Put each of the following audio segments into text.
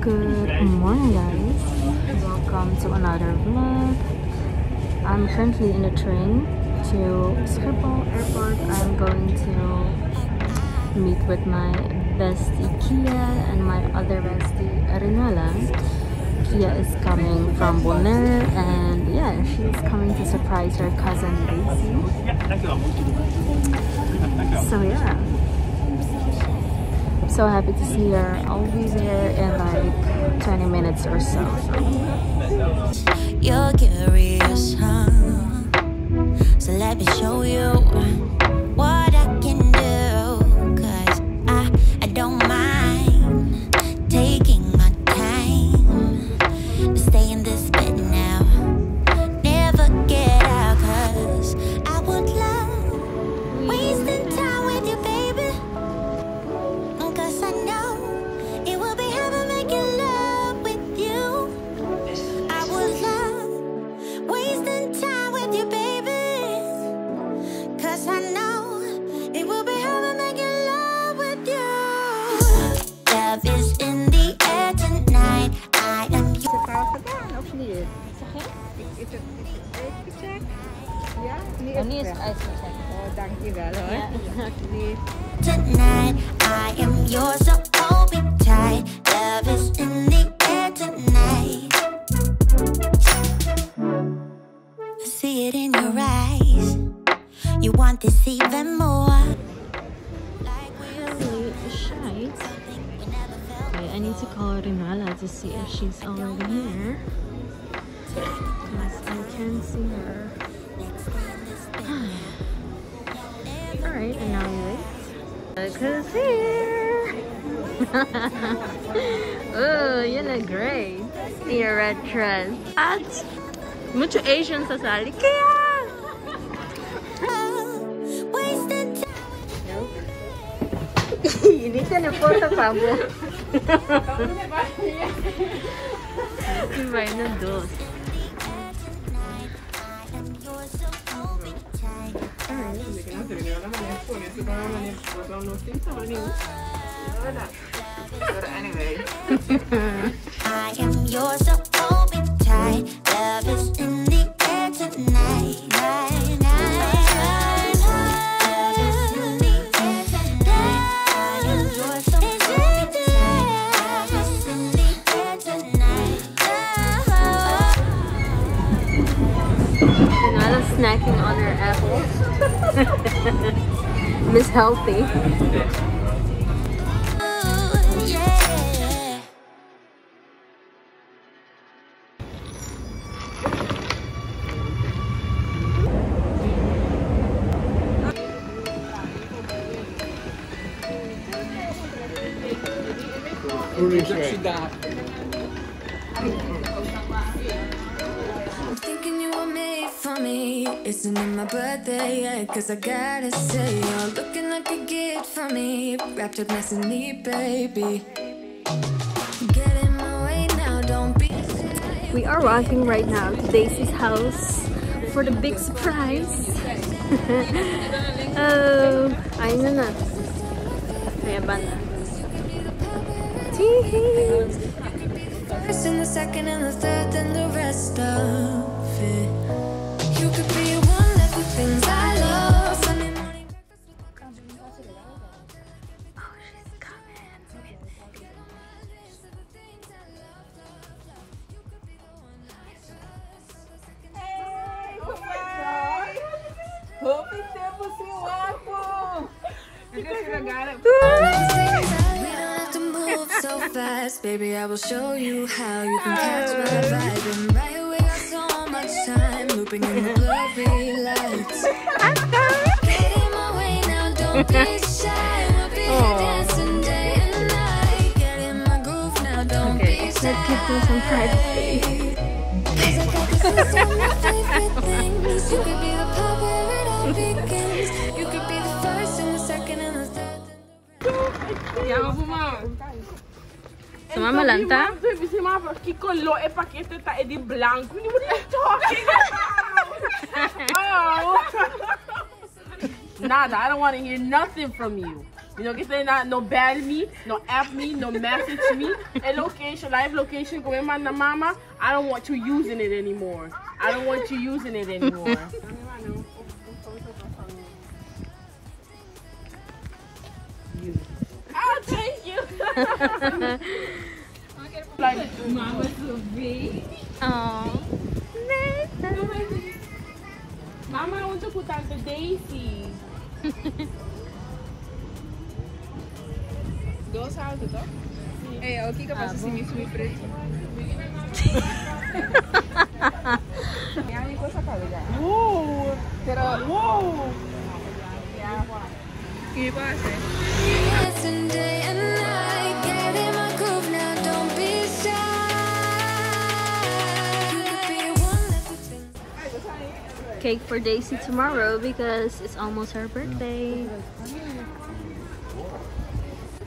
Good morning guys. Welcome to another vlog. I'm currently in the train to Schiphol Airport. I'm going to meet with my bestie Kia and my other bestie Rinola. Kia is coming from Bonaire and yeah, she's coming to surprise her cousin Daisy. So yeah so happy to see her. I'll be there in like 20 minutes or so. You're curious, huh? So let me show you Oh. Tonight. I am yours, so hold me tight. Love is in the air tonight. I see it in your eyes. You want this even more. Okay, I need to call Rinala to see if she's already here. Look who's here! oh, you look great in your red dress. At mucho Asian sasali. Kaya! Wasting time. Ini kan na photo pa mo. Iba na dos. I am yours, so hold me tight. Love is in snacking on her apples. Miss Healthy. Isn't it my birthday yet? Cause I gotta say, you're looking like a gift for me. Wrapped up nice and neat, baby. Get in my way now, don't be. We are walking right now to Daisy's house for the big surprise. oh, ayun na ba na? First and the second and the third, then the rest of it. So fast, baby. I will show you how you can catch my vibe and right away. bringing the blurry lights. Get in my way now, don't be shy. We'll be here dancing day and night. Get in my groove now, don't Okay, be let's shy. give them some privacy. Cause I got this of my favorite things. You could be the part where it all. Si mama, kikolo, pakete ta, di. What are you talking about? oh. Nada, I don't want to hear nothing from you. You know, que say na, no bell me, no app me, no message me. A location, live location, go in na mama. I don't want you using it anymore. I don't want you using it anymore. Mama subir. Oh. Mama, onde eu botar a Daisy? Dois anos, tá? É, o que que eu faço assim, me subir pra ele? Minha amiga sacada já. Uou! Pero... Uou! Que passa, fazer? Cake for Daisy tomorrow because it's almost her birthday.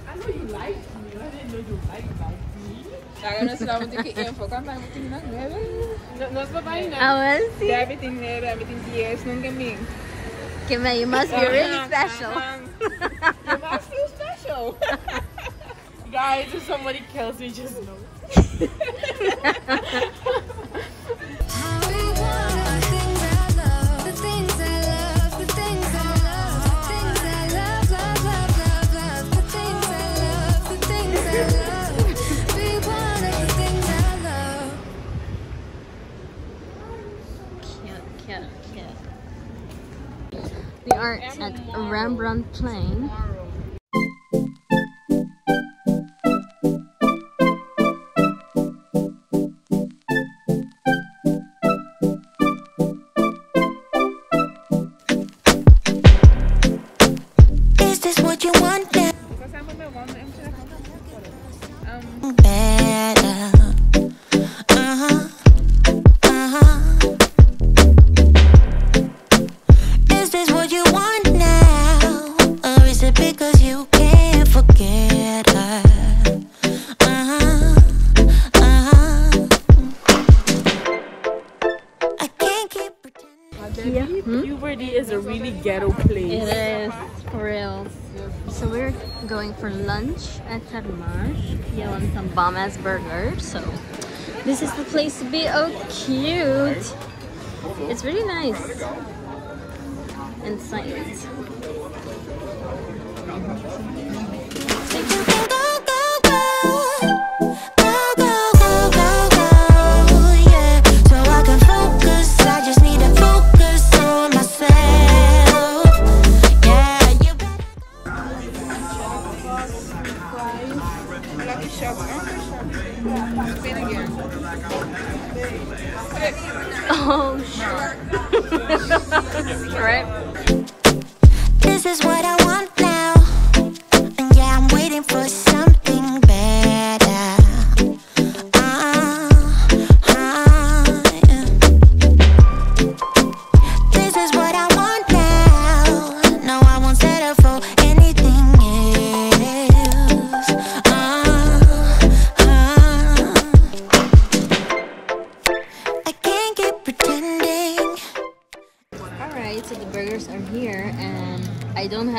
I know you like me. I didn't know you like me. Kaya na sila mo tiki info. Kanta mo tiki na nueve. No, no es papá y no. Well, see. Everything nueve, everything diez, nung gaming. Kime, you must be really special. You must feel special. Guys, if somebody kills me, just know. plane. Is this what you want? Better. At Termash. Yeah, want some bomb ass burger. So this is the place to be. Oh, cute! It's really nice and Go,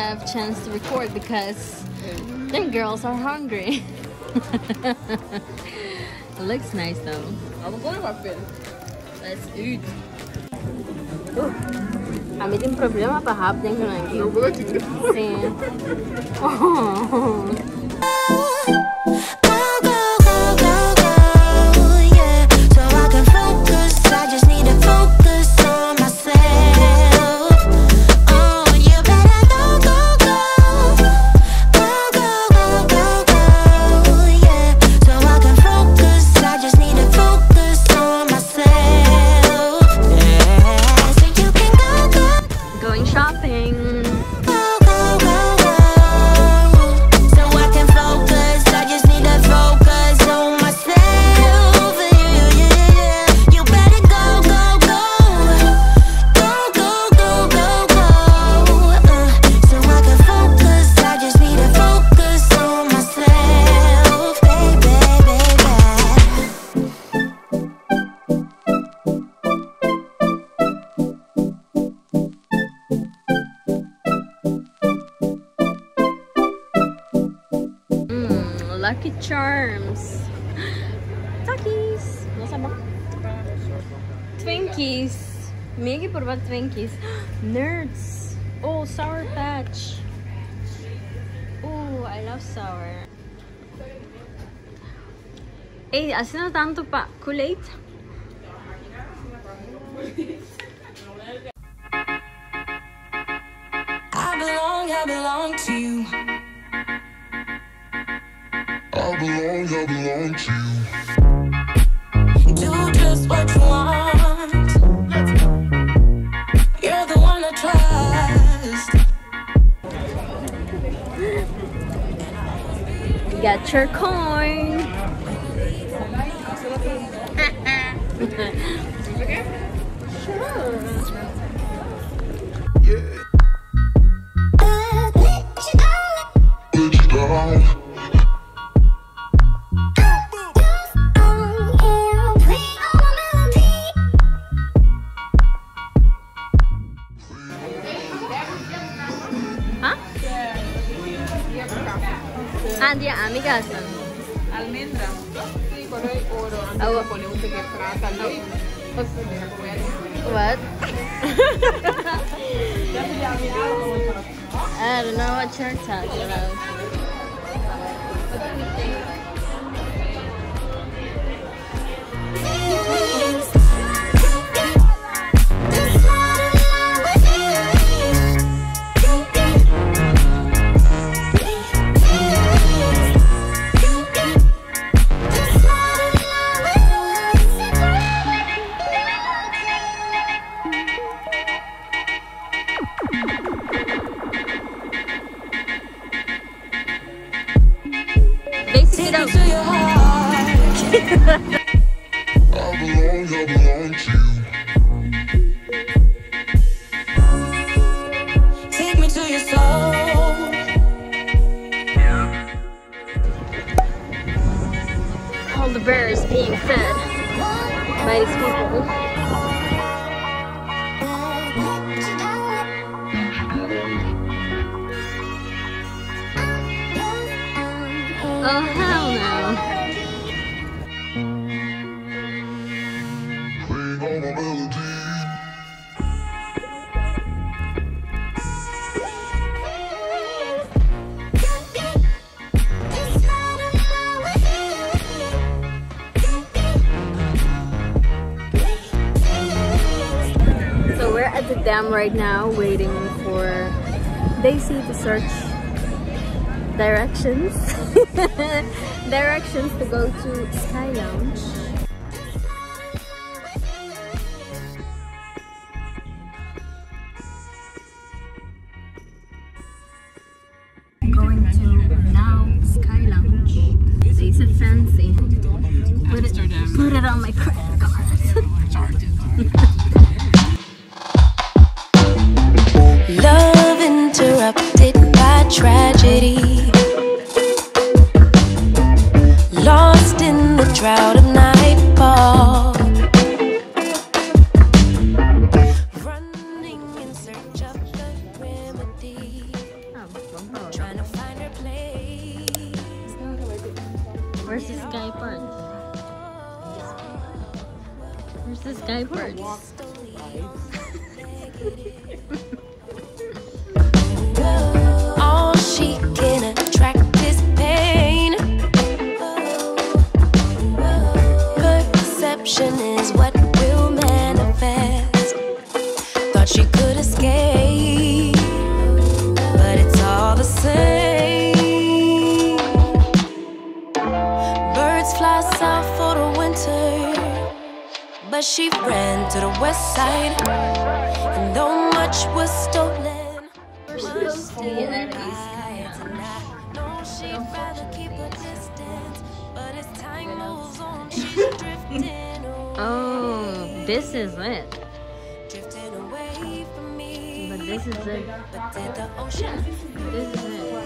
have chance to record because them girls are hungry. it looks nice though. I'm going to it. Let's eat. Uh, a mí tiene un problema para hablar en Sí. Oh. Migi por ba Twinkies? Nerds. Oh, Sour Patch. Oh, I love sour. Eh, asin na tanto pa. Kool-Aid? I belong, I belong to you. I belong, I belong to you. Do just what you want. Get your coin. Down. Dia amigas. Almendra. Sí, color oro. Antes wa- le ponemos que plata, ¿no? What? I don't know what you're talking about. Basic Yeah. right Nhow waiting for Daisy to search directions. directions to go to Sky Lounge. Going to now Sky Lounge. Fancy. Put it, put it on my credit Oh, this is it. drifting away from me. But this is it. But did the ocean This is it.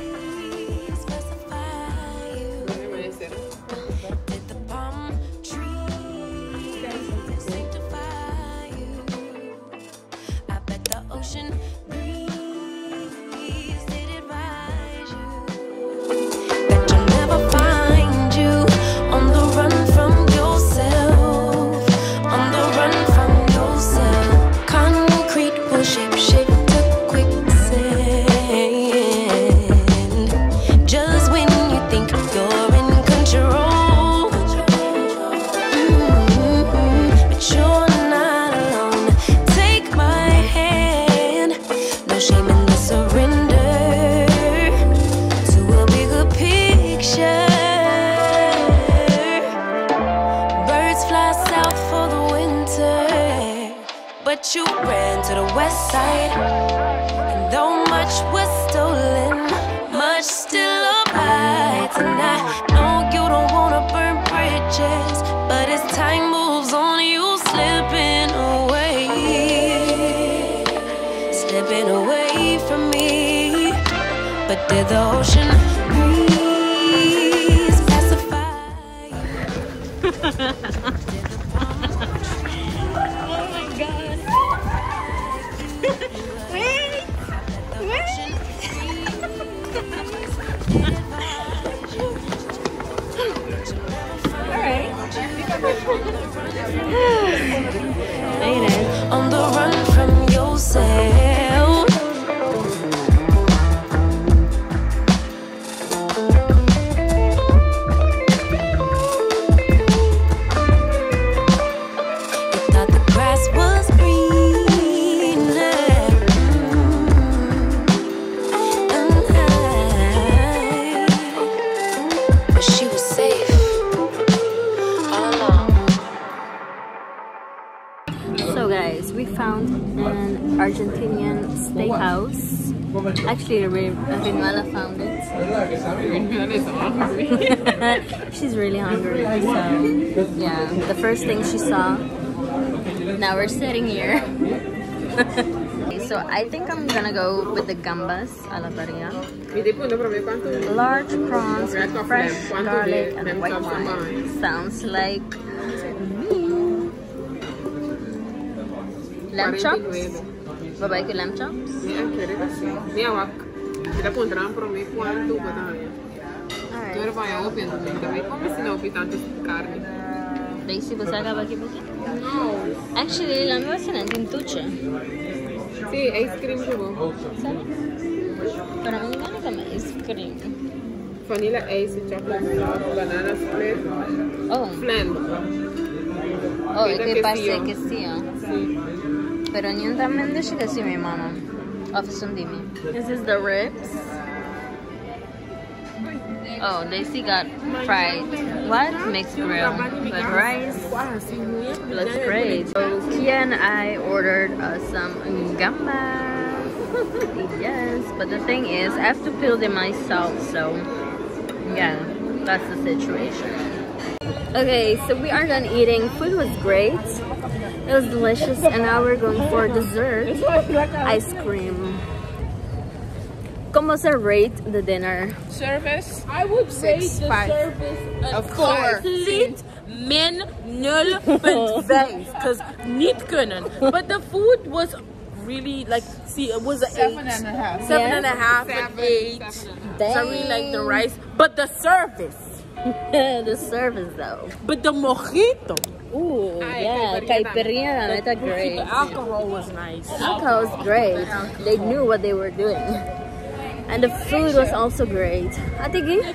Argentinian steakhouse. Actually, Rin- Rinwala found it. She's really hungry. So yeah, the first thing she saw. Now we're sitting here. So I think I'm gonna go with the gambas a la paria. Mi dei punto proprio quanto Large prawns with fresh garlic and white wine. Sounds like me. Lamb chops? Barbecue lamb chops. Mira, qué sí. Mira, va. Si por mí, ¿cuánto. Yo era para si no opi tanto carne. ¿vos hagas? No. Actually, la nueva cena es en tuche. Sí, ice cream Para mí me ice cream. Vanilla ice, chocolate banana split, oh. flan. Oh, que que sí. Pero niyon también de shi kasi mi mama. Office dimi. This is the ribs. Oh, Daisy got fried. What? Mixed grill with rice. Looks great. So Kia and I ordered uh, some gambas. yes, but the thing is, I have to peel them myself. So yeah, that's the situation. Okay, so we are done eating. Food was great. It was delicious, and now we're going for dessert. Ice cream. ¿Cómo se rate the dinner? Service. I would rate the five. service a Of four. Zit min 0.5 because niet kunnen. But the food was really like see it was an Seven eight. and a half. Seven Yeah? and a half and Seven, eight. seven So I really like the rice. But the service. the service though. But the mojito. Ooh, Ay, yeah, caipirinha. caipirinha, la neta, great. The alcohol was nice. Alcohol was great. They knew what they were doing. And the food was also great. Atigi?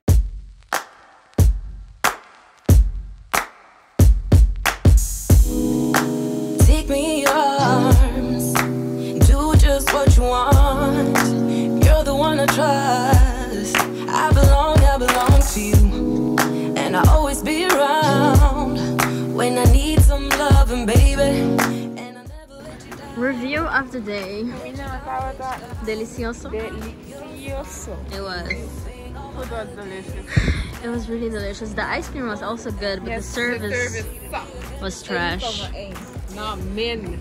Of the day. Delicioso. Delicioso. It was. Food was delicious. It was really delicious. The ice cream was also good, but the service, The service was trash. Not men.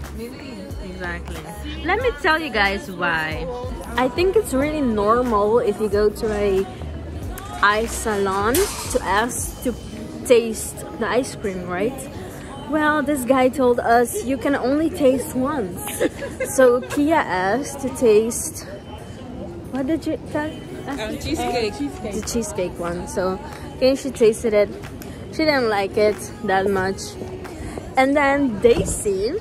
Exactly. Let me tell you guys why. I think it's really normal if you go to a ice salon to ask to taste the ice cream, right? Well, this guy told us you can only taste once. so Kia asked to taste. What did you tell? ask? Oh, uh, cheesecake. the cheesecake one. So okay, she tasted it. She didn't like it that much. And then Daisy,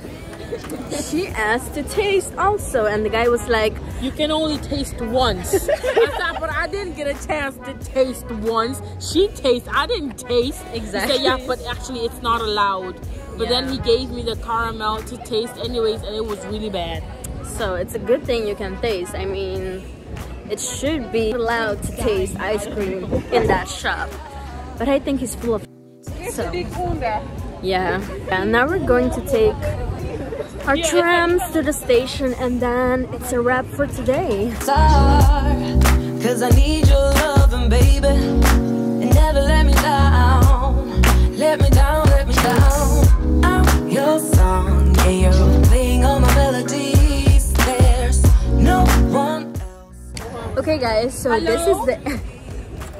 she asked to taste also, and the guy was like, You can only taste once. I thought, but I didn't get a chance to taste once. She tasted. I didn't taste. Exactly. said, yeah, but actually it's not allowed. But then he gave me the caramel to taste anyways, and it was really bad. "So it's a good thing you can taste. I mean, it should be allowed to taste ice cream in that shop." But I think he's full of. So yeah, and now we're going to take our trams to the station and then it's a wrap for today. Cause I need your loving, baby. And never let me down. Let me down, let me down. I'm your song, yeah, you're playing all my melodies. There's no one else. Okay guys, so this is the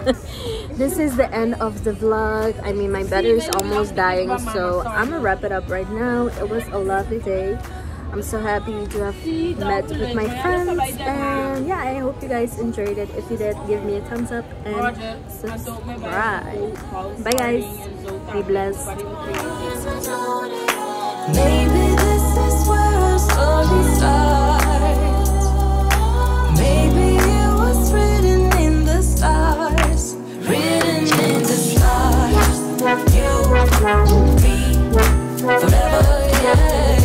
this is the end of the vlog. I mean my battery is almost dying so i'm gonna wrap it up right now. It was a lovely day. I'm so happy to have met with my friends. And yeah i hope you guys enjoyed it. If you did give me a thumbs up and subscribe. Bye guys. Be blessed. be forever, yeah.